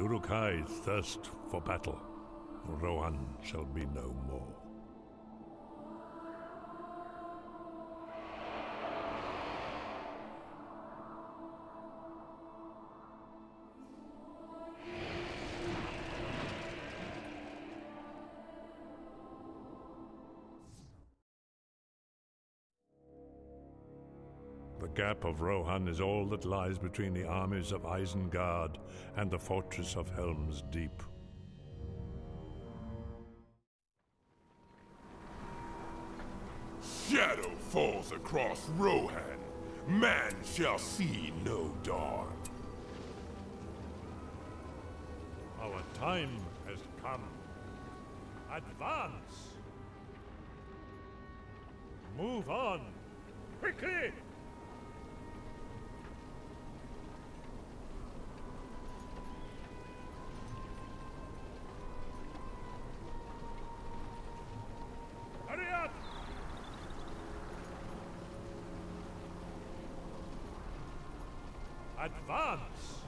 Uruk-hai thirst for battle. Rohan shall be no more. Of Rohan is all that lies between the armies of Isengard and the fortress of Helm's Deep. Shadow falls across Rohan. Man shall see no dawn. Our time has come. Advance! Move on! Quickly! Advance!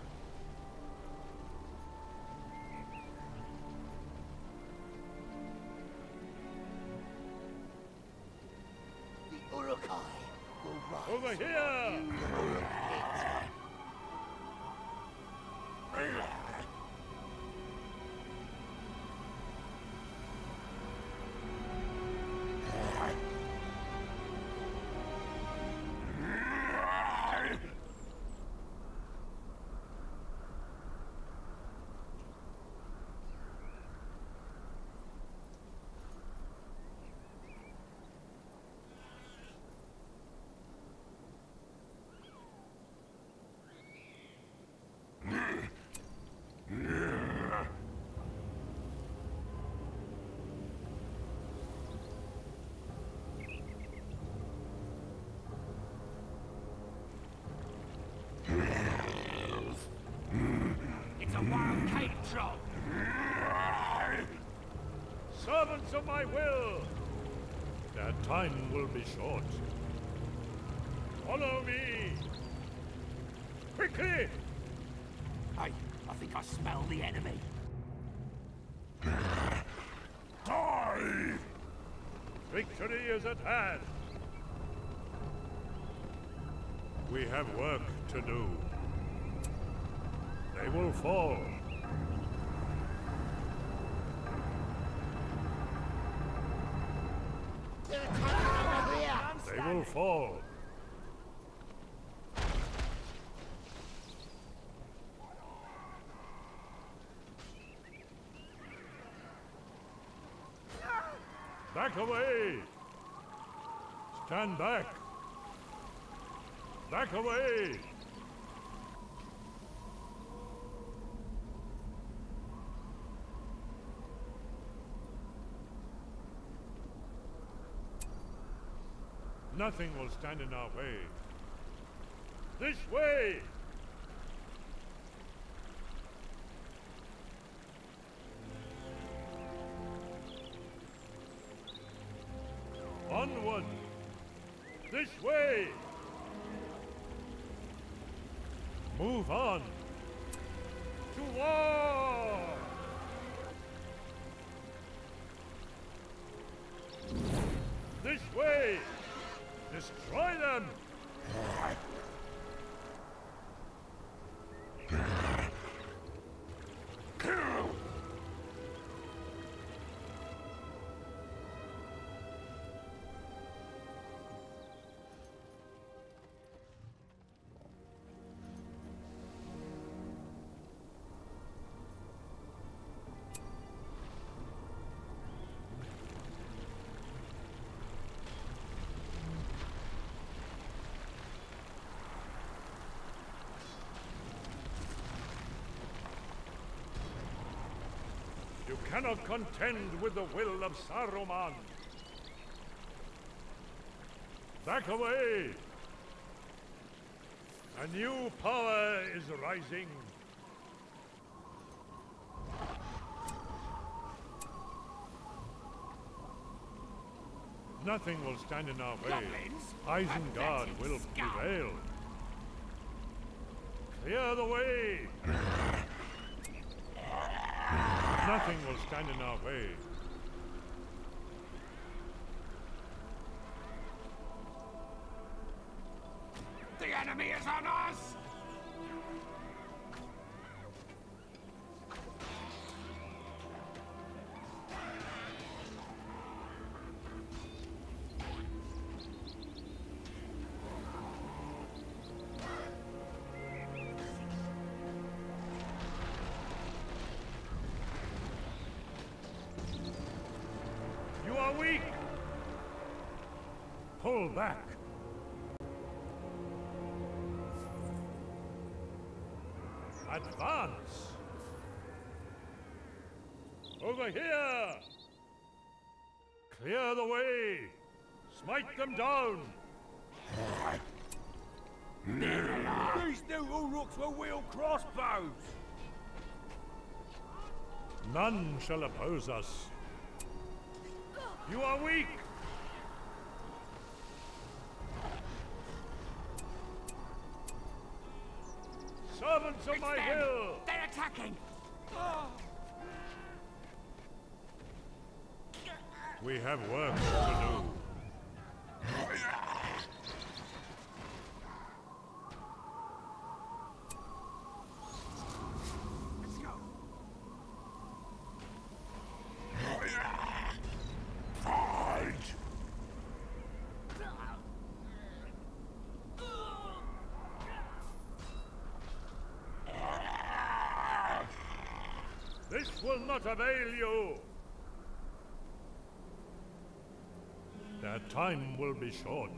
The Uruk-hai will rise. Over here! Servants of my will! Their time will be short. Follow me! Quickly! Hey, I think I smell the enemy. Die! Victory is at hand! We have work to do. They will fall. Will fall. Back away! Stand back! Back away! Nothing will stand in our way. This way! Onward! This way! Move on! Destroy them! You cannot contend with the will of Saruman. Back away! A new power is rising. Nothing will stand in our way. Goblins? Isengard will prevail. Clear the way! Nothing will stand in our way. Are weak! Pull back! Advance! Over here! Clear the way! Smite them down! These new Uruks will wield crossbows! None shall oppose us. You are weak! Servants of my Them! will! They're attacking! We have work to do. Oh, This will not avail you! Their time will be short.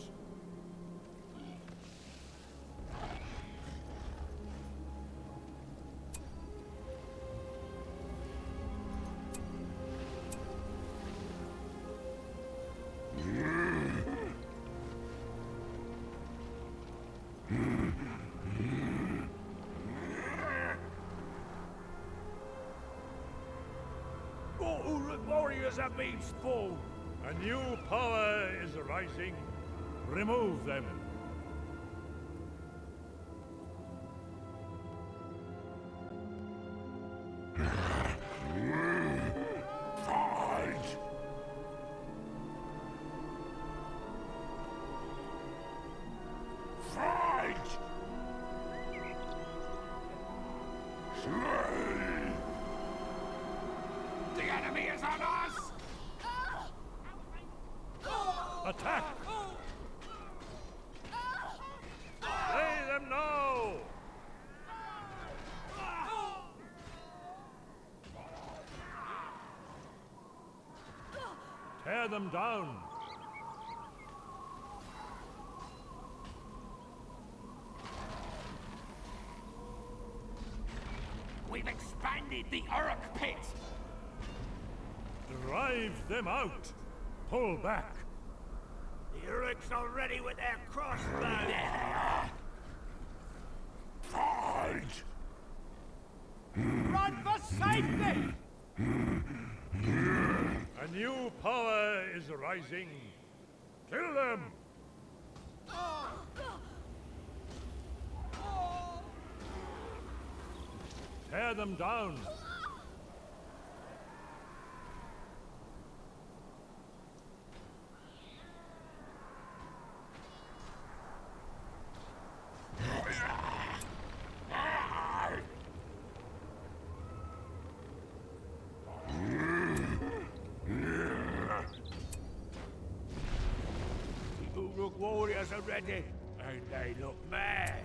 Uruk warriors have been spawned! A new power is arising. Remove them. Them down! We've expanded the Uruk pit! Drive them out! Pull back! The Uruks are ready with their crossbows! Fight! Run for safety! A new power is rising. Kill them! Tear them down! The Uruk warriors are ready, and they look mad.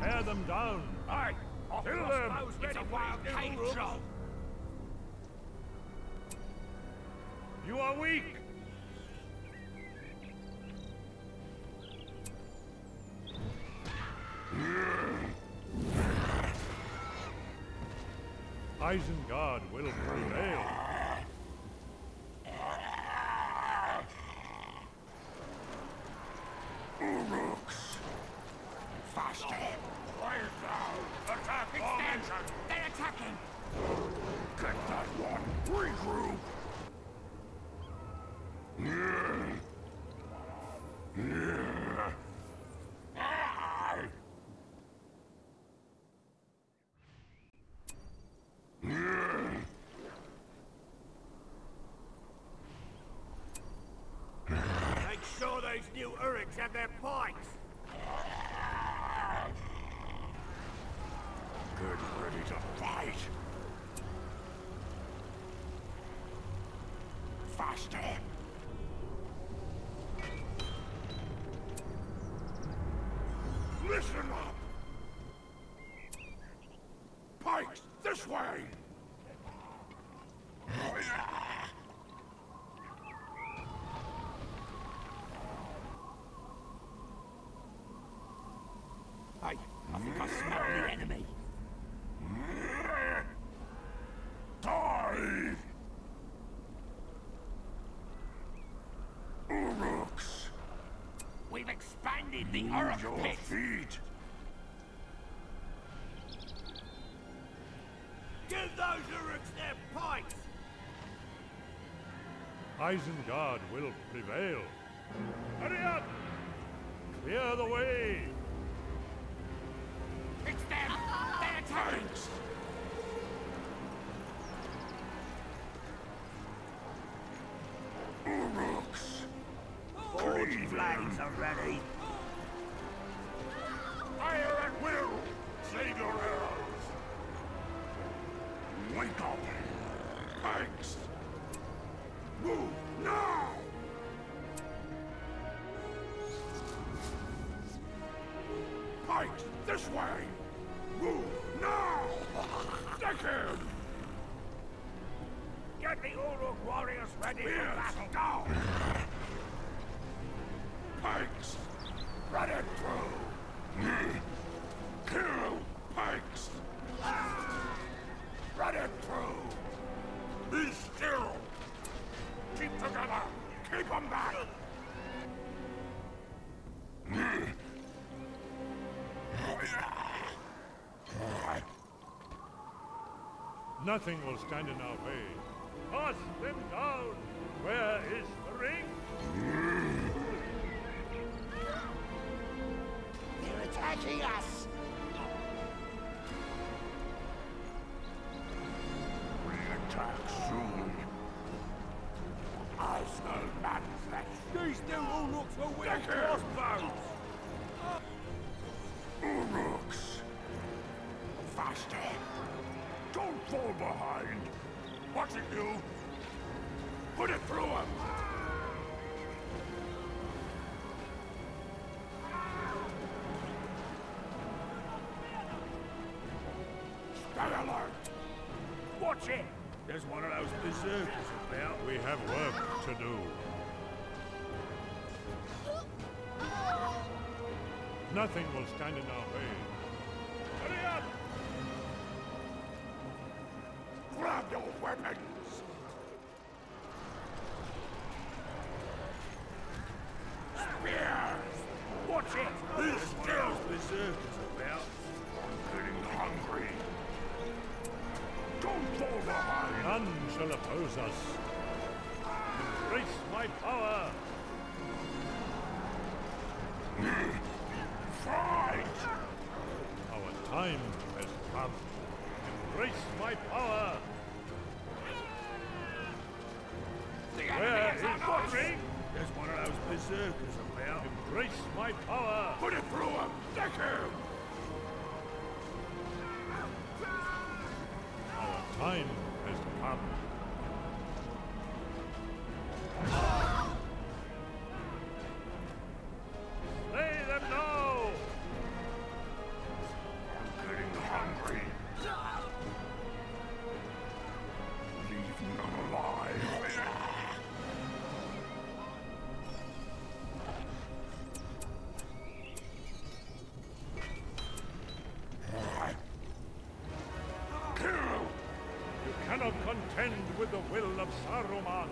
Tear them down! Aye! Off Kill them. It's a wild cane job! You are weak! Isengard will prevail. Uruks! Faster! Quiet down! Attack formation! They're attacking! Get that one! Regroup! Yeah. Yeah. Ah. Yeah. Make sure those new Uruks have their pikes! Get ready to fight! Faster! Listen up! Pikes, this way! Hey, I think I smell the enemy. Die! Uruks! We've expanded the Use your pit! feet! Give those Uruks their pikes! Isengard will prevail. Hurry up! Clear the way! It's them! They're attacking! Thanks! Uruks! Forge flames are ready! Wake up! Thanks! Move now! Pikes, this way! Move now! Stick him! Get the Uruk warriors ready for Yes, battle! Nothing will stand in our way. Toss them down! Where is the ring? They're attacking us! Re-attack soon. I smell man flesh. These new Uruks will wield Take it. crossbows! Uruks! Faster! Behind! Watching you! Put it through him! Stay alert! Watch it! There's one of those berserkers about. We have work to do. Nothing will stand in our way. Weapons! Spears! Watch it! Be still! berserkers about. Getting hungry! Don't fall behind! None shall oppose us. Embrace my power! Fight! Our time has come. Embrace my power! The Where is ring? There's one of those berserkers about. Embrace my power! Put it through him! Stick him! Our time has come. the will of Saruman.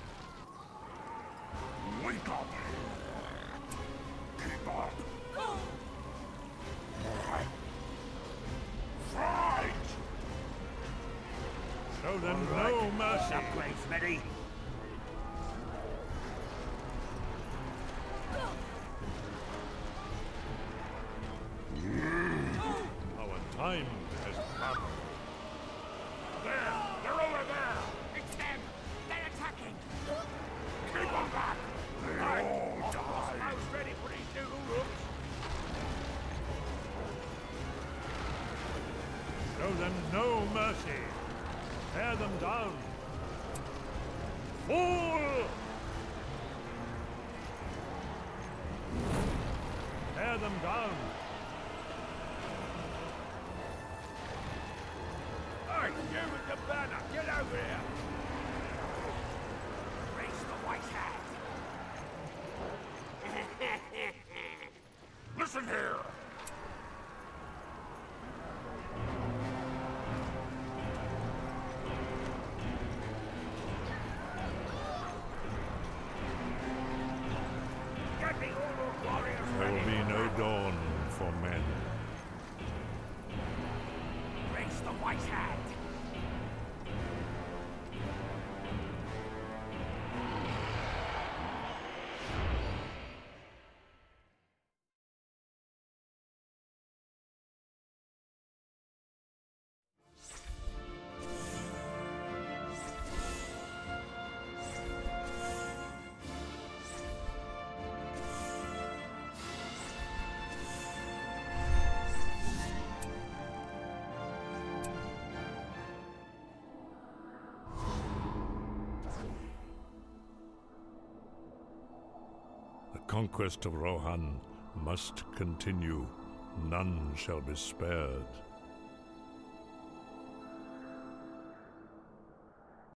Wake up. Keep up. Fight! Show them no mercy. Upgrades ready. Them no mercy. Tear them down. Fool! Tear them down. Hey, you with the banner! Get over here! Raise the white hat! Listen here. Conquest of Rohan must continue. None shall be spared.